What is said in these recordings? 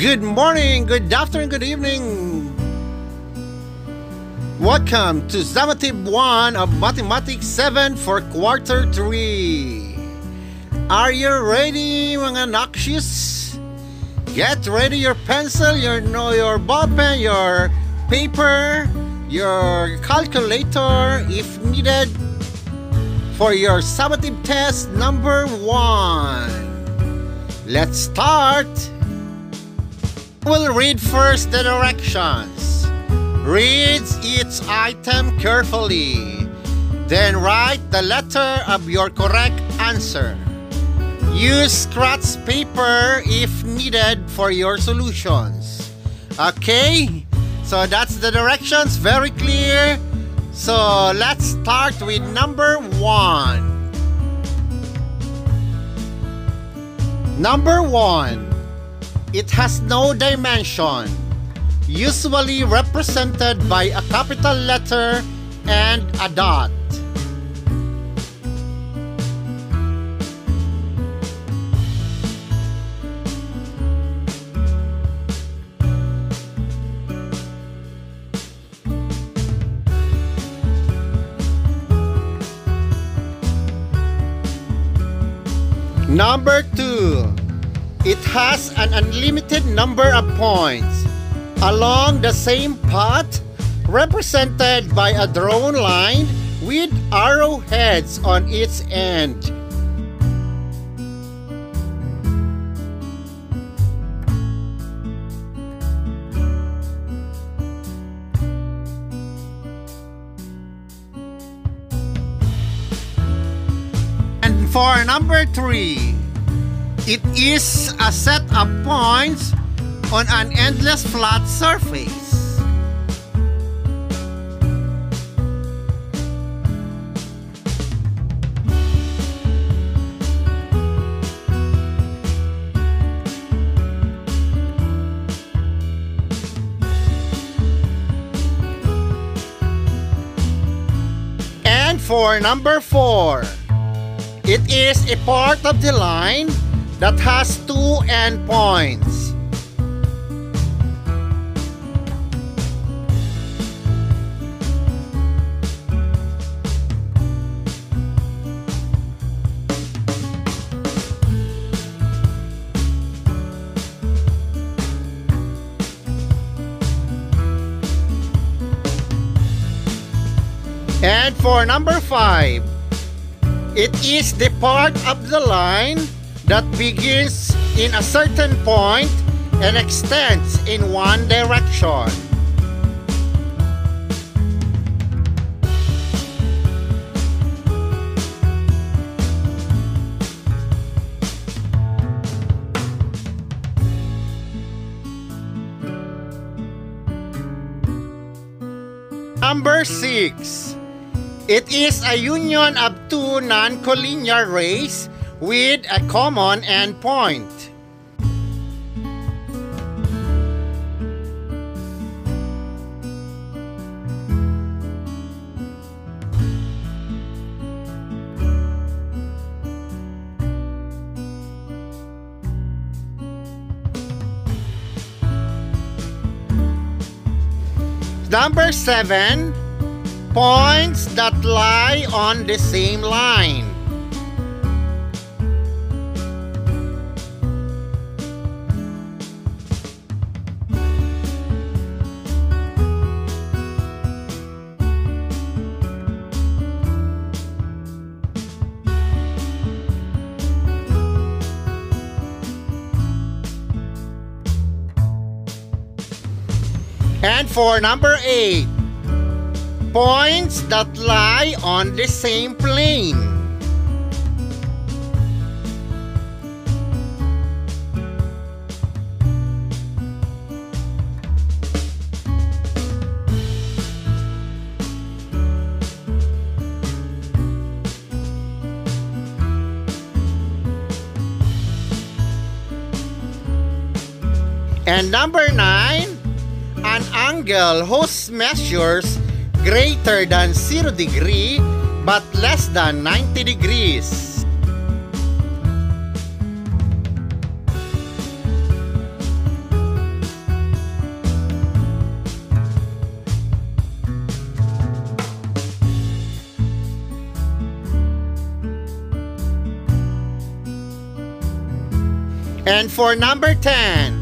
Good morning, good afternoon, good evening. Welcome to Summative 1 of Mathematics 7 for quarter 3. Are you ready, mga noxious? Get ready your pencil, your, no, your ball pen, your paper, your calculator if needed for your summative test number 1. Let's start. We'll read first the directions. Read each item carefully. Then write the letter of your correct answer. Use scratch paper if needed for your solutions. Okay? So that's the directions, very clear. So let's start with number one. Number one. It has no dimension, usually represented by a capital letter and a dot. Number 2 has an unlimited number of points along the same path represented by a drawn line with arrowheads on its end. And for number three, is a set of points on an endless flat surface. And for number four, it is a part of the line that has two endpoints. And for number five, it is the part of the line that begins in a certain point and extends in one direction. Number 6. It is a union of two non-collinear rays with a common endpoint. Number 7. Points that lie on the same line. And for number 8, points that lie on the same plane. And number 9, an angle whose measures greater than 0 degree but less than 90 degrees. And for number 10,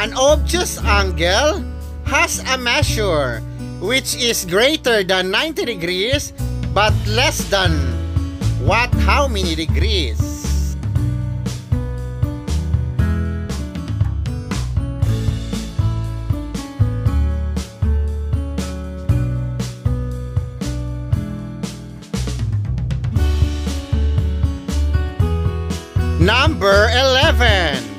an obtuse angle has a measure which is greater than 90 degrees but less than what how many degrees? Number 11.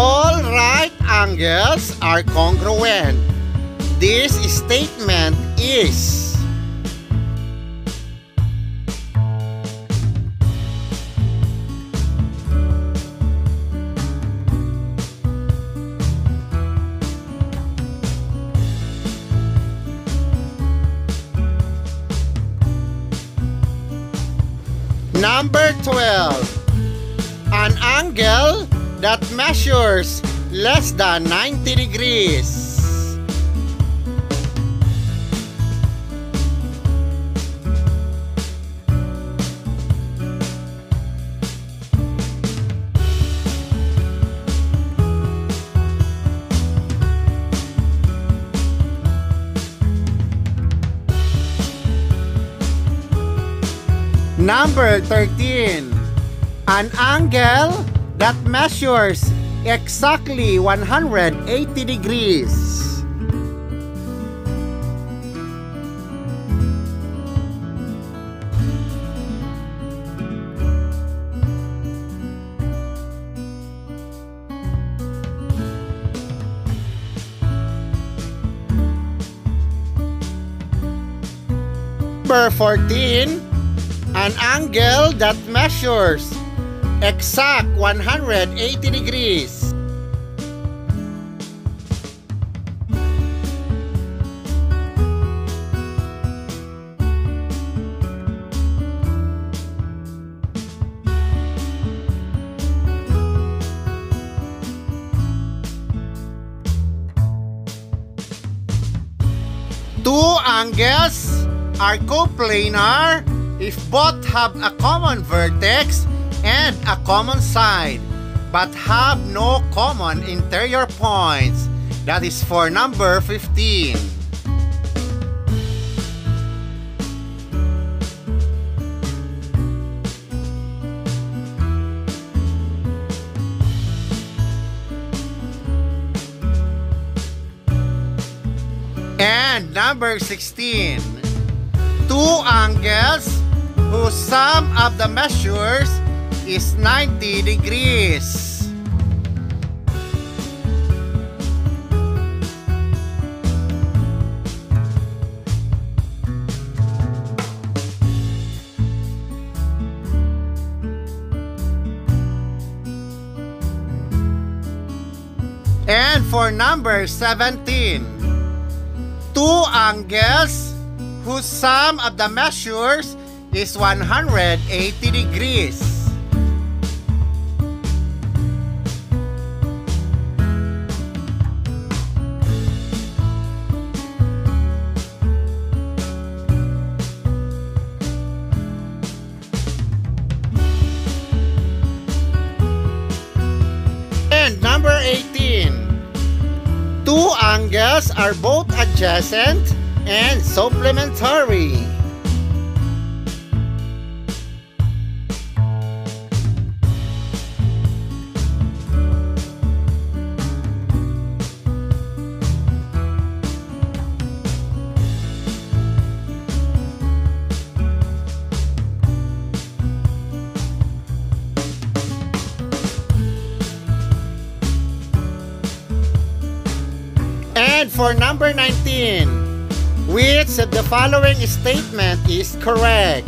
All right angles are congruent. This statement is Number 12 an angle that measures less than 90 degrees. Number 13 an angle that measures exactly 180 degrees. Number 14, an angle that measures exact 180 degrees. Two angles are coplanar if both have a common vertex and a common side, but have no common interior points. That is for number 15. And number 16. Two angles whose sum of the measures is 90 degrees. And for number 17, two angles whose sum of the measures is 180 degrees. Two angles are both adjacent and supplementary. For number 19, which of the following statement is correct?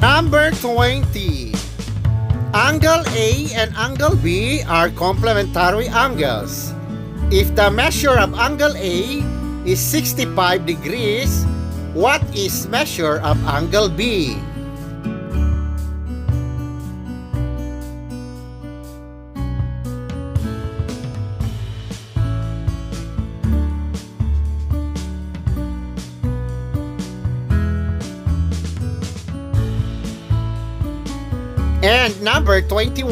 Number 20. Angle A and angle B are complementary angles. If the measure of angle A is 65 degrees, what is measure of angle B? And number 21.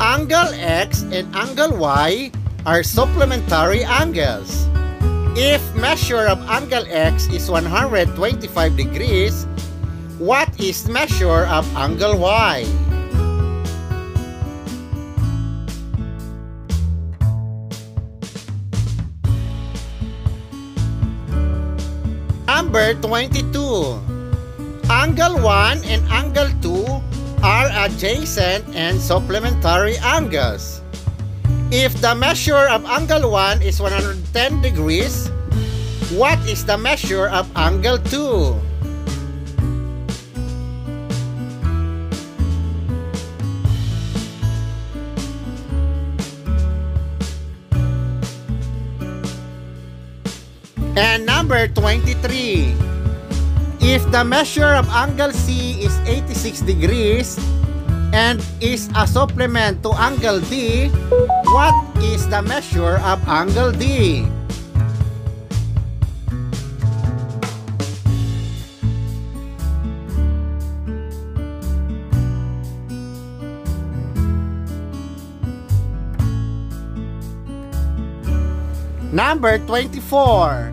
Angle X and angle Y are supplementary angles. If measure of angle X is 125 degrees, what is measure of angle Y? Number 22. Angle 1 and angle 2 are adjacent and supplementary angles. If the measure of angle 1 is 110 degrees, what is the measure of angle 2? And number 23. If the measure of angle C is 86 degrees and is a supplement to angle D, what is the measure of angle D? Number 24.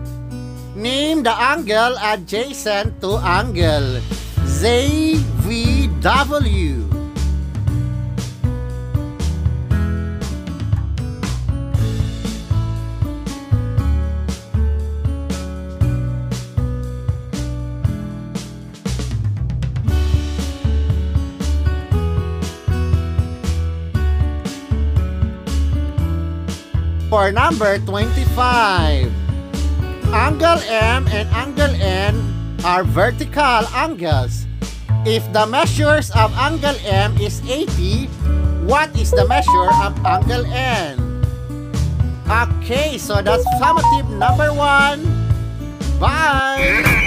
Name the angle adjacent to angle ZVW. For number 25. Angle M and angle N are vertical angles. If the measures of angle M is 80, what is the measure of angle N? Okay, so that's summative number one. Bye!